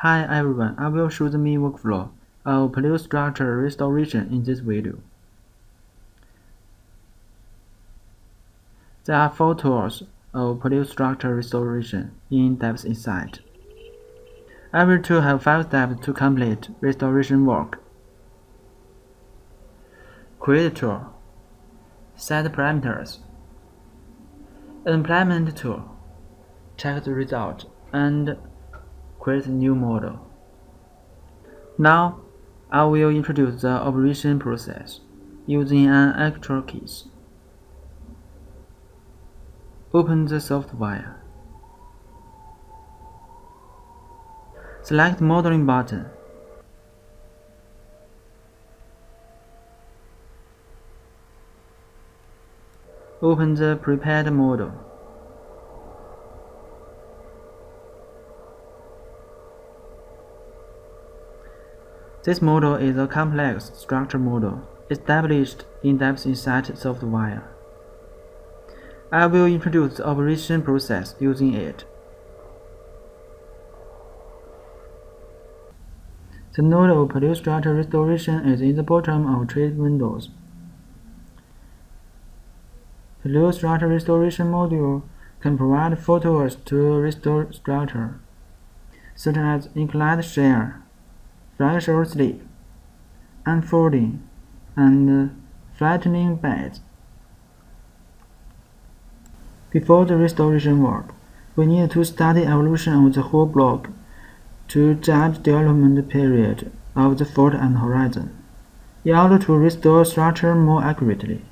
Hi everyone, I will show the main workflow of Paleo structure restoration in this video. There are four tools of Paleo structure restoration in DepthInsight. Every tool has five steps to complete restoration work. Create tool, set parameters, implement tool, check the result, and create a new model. Now, I will introduce the operation process using an actual case. Open the software. Select Modeling button. Open the prepared model. This model is a complex structure model established in DepthInsight software. I will introduce the operation process using it. The node of Paleo structure restoration is in the bottom of trade windows. Paleo structure restoration module can provide photos to restore structure, such as inclined shear, slip, unfolding, and uh, flattening beds. Before the restoration work, we need to study evolution of the whole block to judge development period of the fault and horizon, in order to restore structure more accurately.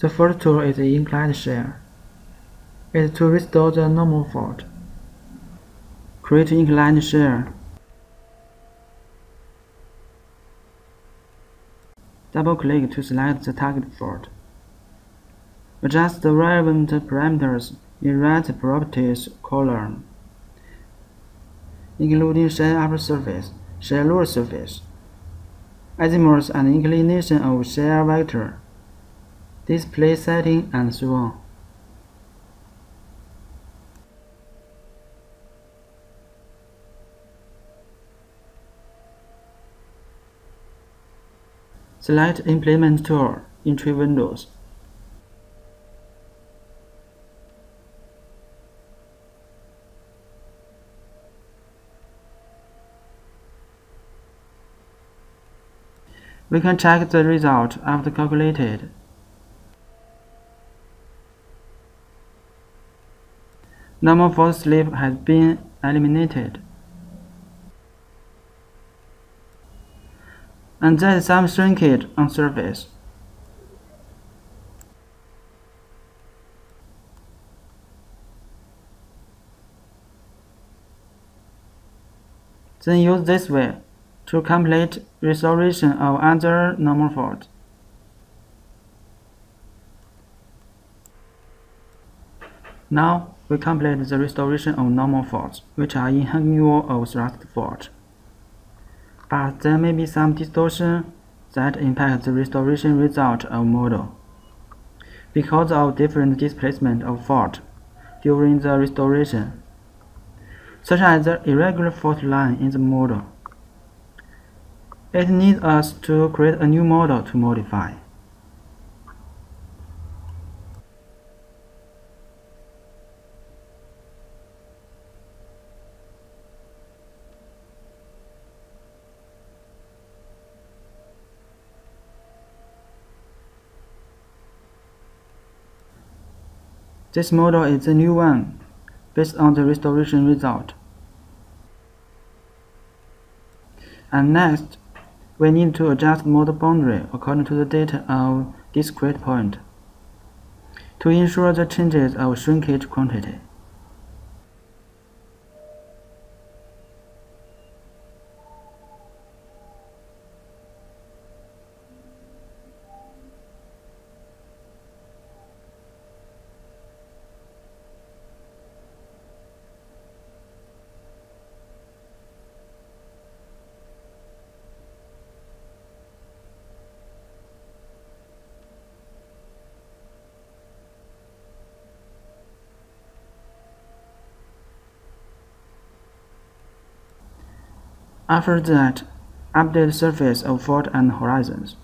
The first tool is the inclined shear. It is to restore the normal fault. Create inclined shear. Double-click to select the target fault. Adjust the relevant parameters in Right Properties column, including shear upper surface, shear lower surface, azimuth and inclination of shear vector, display setting, and so on. Select Implement tool in Tree Windows. We can check the result after calculated. Normal fault slip has been eliminated. And is some shrinkage on surface. Then use this way to complete restoration of other normal faults. Now we complete the restoration of normal faults, which are in hanging wall of thrust fault but there may be some distortion that impacts the restoration result of model because of different displacement of fault during the restoration, such as the irregular fault line in the model. It needs us to create a new model to modify. This model is the new one, based on the restoration result. And next, we need to adjust model boundary according to the data of discrete point to ensure the changes of shrinkage quantity. After that, update the surface of fault and horizons.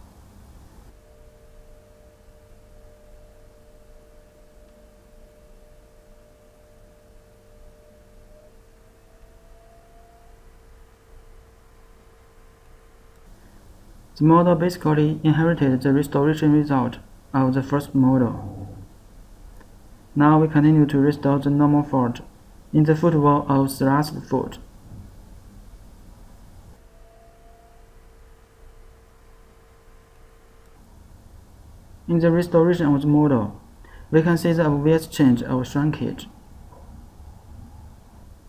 The model basically inherited the restoration result of the first model. Now we continue to restore the normal fault in the footwall of thrust fault. In the restoration of the model, we can see the obvious change of shrinkage.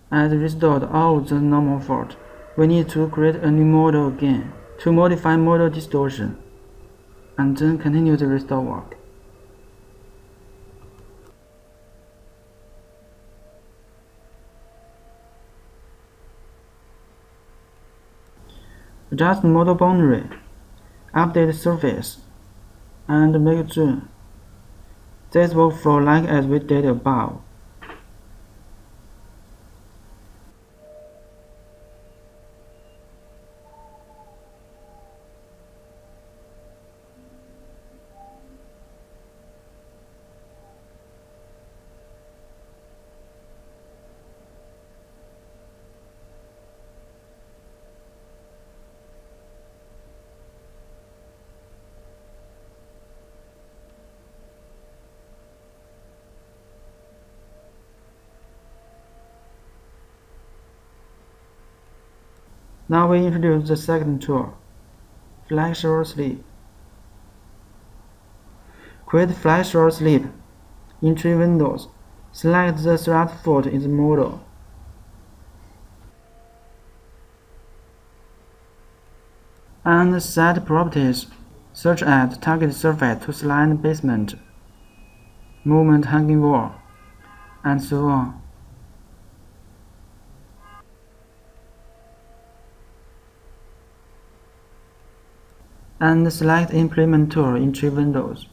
As restored all the normal fault, we need to create a new model again to modify model distortion, and then continue the restore work. Adjust model boundary, update surface, and make zoom. This will flow like as we did above. Now we introduce the second tool, Flexural slip. Create Flexural in three windows. Select the thrust fault in the model. And set properties such as target surface to slide basement, movement hanging wall, and so on. And select Implement tool in three windows.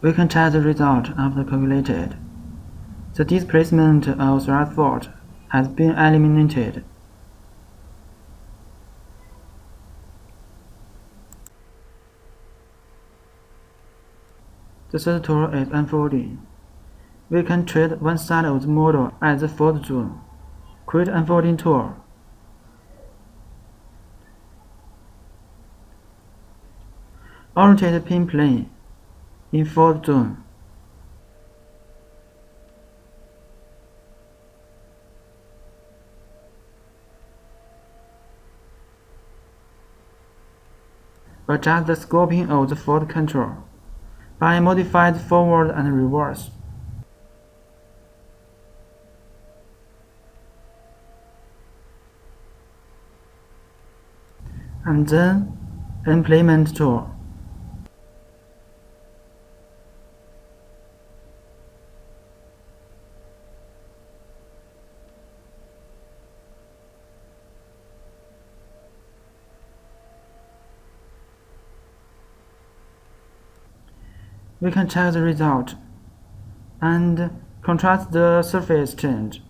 We can check the result after calculated. The displacement of thrust fault has been eliminated. The third tool is unfolding. We can treat one side of the model as the fault zone. Create unfolding tool. Orientate pin plane in fault zone. Adjust the scoping of the fault control by modified forward and reverse. And then implement tool. We can check the result and contrast the surface change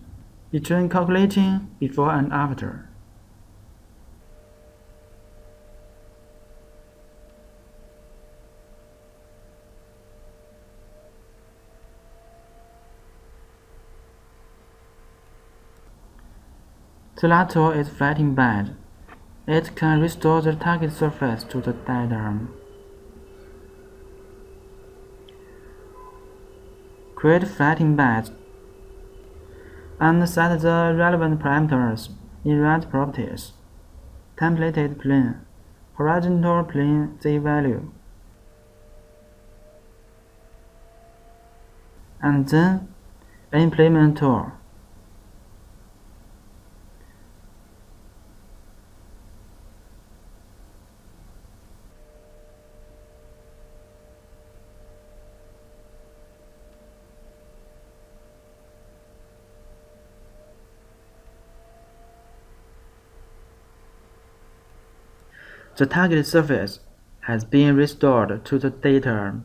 between calculating before and after. The latter is flattening bed. It can restore the target surface to the diagram. Create flattening bed and set the relevant parameters in right properties. Templated plane, horizontal plane z value, and then implement tool. The target surface has been restored to the data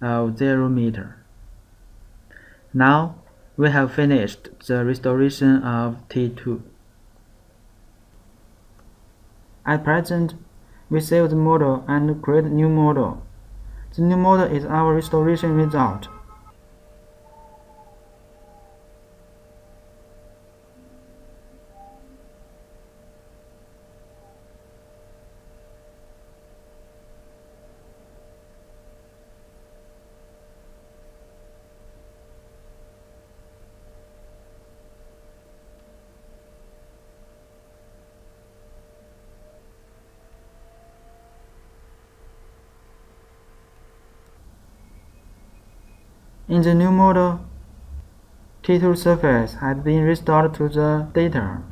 of 0 meter. Now we have finished the restoration of T2. At present, we save the model and create new model. The new model is our restoration result. In the new model, T2 surface has been restored to the data.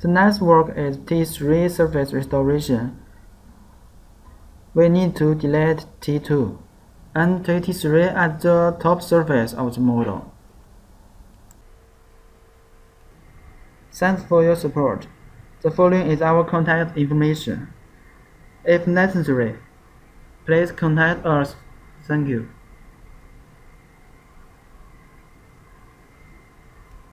The next work is T3 surface restoration. We need to delete T2 and T3 at the top surface of the model. Thanks for your support. The following is our contact information. If necessary, Please contact us. Thank you.